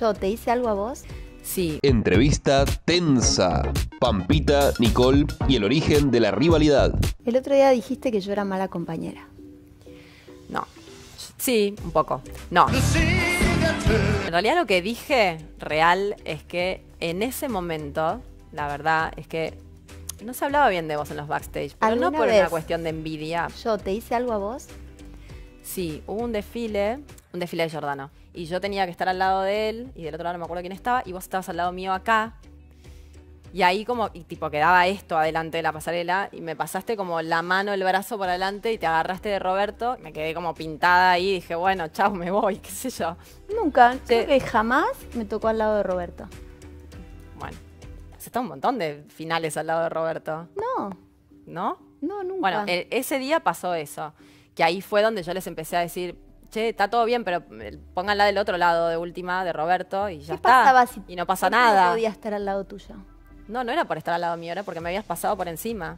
Yo, ¿te hice algo a vos? Sí. Entrevista tensa. Pampita, Nicole y el origen de la rivalidad. El otro día dijiste que yo era mala compañera. No. Sí, un poco. No. En realidad lo que dije real es que en ese momento, la verdad es que no se hablaba bien de vos en los backstage, pero no ¿Alguna por vez? una cuestión de envidia. Yo, ¿te hice algo a vos? Sí, hubo un desfile, un desfile de Giordano. Y yo tenía que estar al lado de él, y del otro lado no me acuerdo quién estaba, y vos estabas al lado mío acá. Y ahí como, y tipo, quedaba esto adelante de la pasarela, y me pasaste como la mano, el brazo por adelante, y te agarraste de Roberto. Me quedé como pintada ahí, y dije, bueno, chao, me voy, qué sé yo. Nunca, creo que jamás me tocó al lado de Roberto. Bueno, se está un montón de finales al lado de Roberto, No, ¿no? no, nunca. Bueno, e- ese día pasó eso. Que ahí fue donde yo les empecé a decir, che, está todo bien, pero eh, pónganla del otro lado de última, de Roberto, y ya ¿Qué está. pasaba si y no pasa nada. No podía estar al lado tuyo. No, no era por estar al lado mío, era porque me habías pasado por encima.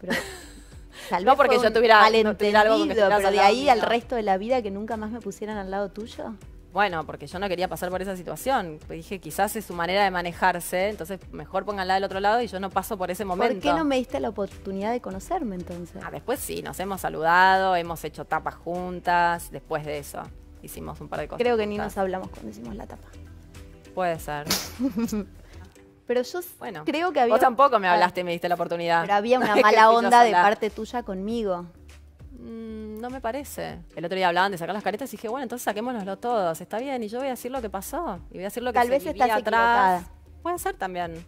Pero, tal No porque yo tuviera- no tuviera algo con que pero al de ahí al resto de la vida que nunca más me pusieran al lado tuyo. Bueno, porque yo no quería pasar por esa situación. Pues dije, quizás es su manera de manejarse, entonces mejor pónganla del otro lado y yo no paso por ese momento. ¿Por qué no me diste la oportunidad de conocerme entonces? Ah, después sí, nos hemos saludado, hemos hecho tapas juntas, después de eso hicimos un par de cosas. Creo que ni nos hablamos cuando hicimos la tapa. Puede ser. Pero yo Bueno, creo que había... Vos tampoco me hablaste y me diste la oportunidad. Pero había una mala onda de parte tuya conmigo. Mm, no me parece. El otro día hablaban de sacar las caretas y dije, bueno, entonces saquémonoslo todos, está bien, y yo voy a decir lo que pasó. Y voy a decir lo que Tal se vez estás atrás. equivocada. Puede ser también.